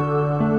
Música